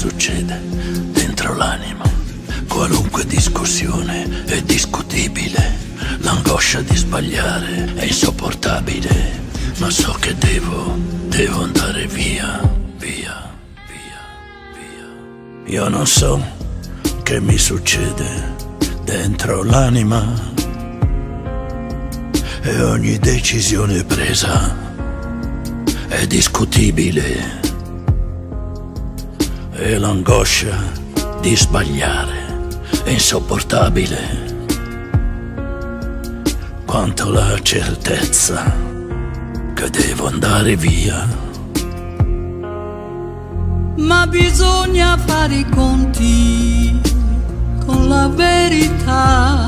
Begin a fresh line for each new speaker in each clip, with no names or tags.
succede dentro l'anima. Qualunque discussione è discutibile, l'angoscia di sbagliare è insopportabile, ma so che devo, devo andare via, via, via, via. Io non so che mi succede dentro l'anima e ogni decisione presa è discutibile e l'angoscia di sbagliare è insopportabile quanto la certezza che devo andare via.
Ma bisogna fare i conti con la verità,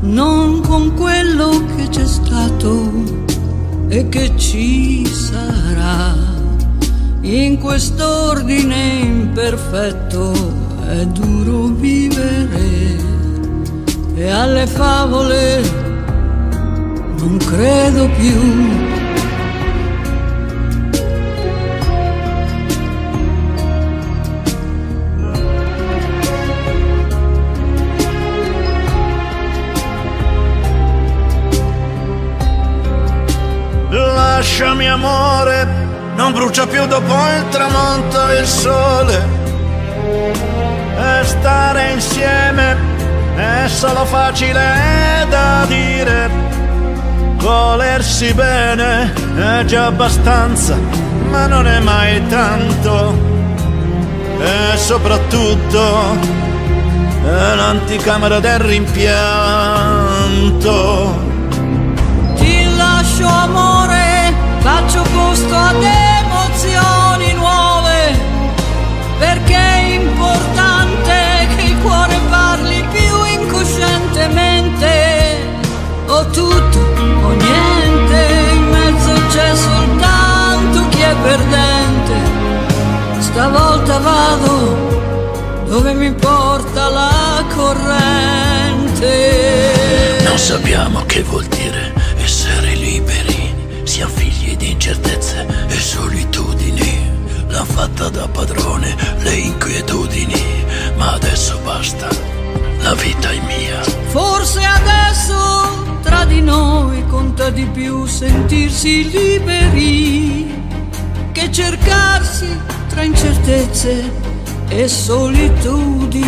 non con quello che c'è stato e che ci sarà. In quest'ordine imperfetto è duro vivere e alle favole non credo più.
Lasciami amore non brucia più dopo il tramonto il sole. E stare insieme è solo facile da dire. Volersi bene è già abbastanza, ma non è mai tanto. E soprattutto è l'anticamera del rimpianto.
Stavolta vado dove mi porta la corrente.
Non sappiamo che vuol dire essere liberi, siamo figli di incertezze e solitudini. L'han fatta da padrone le inquietudini, ma adesso basta, la vita è mia.
Forse adesso tra di noi conta di più sentirsi liberi che cercarsi tra incertezze e solitudini.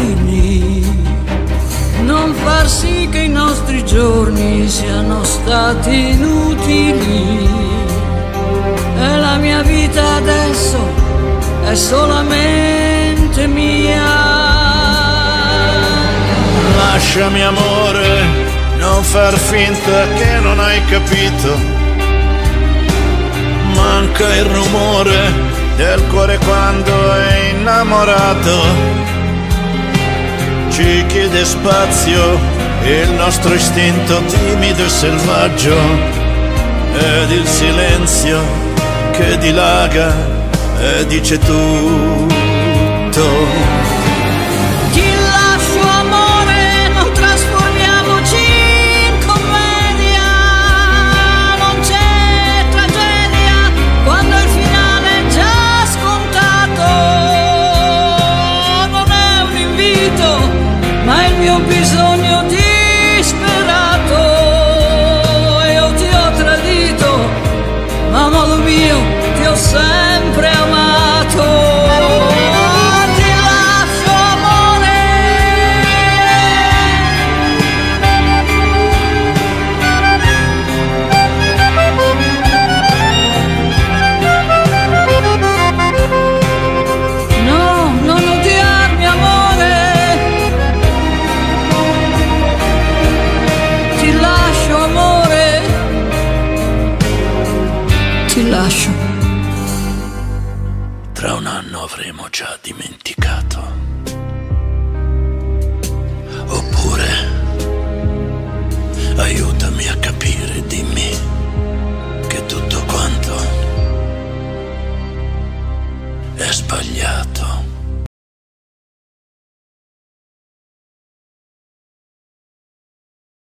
Non far sì che i nostri giorni siano stati inutili. E la mia vita adesso è solamente mia.
Lasciami amore non far finta che non hai capito. Manca il rumore del cuore quando è innamorato. Ci chiede spazio il nostro istinto timido e selvaggio ed il silenzio che dilaga e dice tutto. Avremo già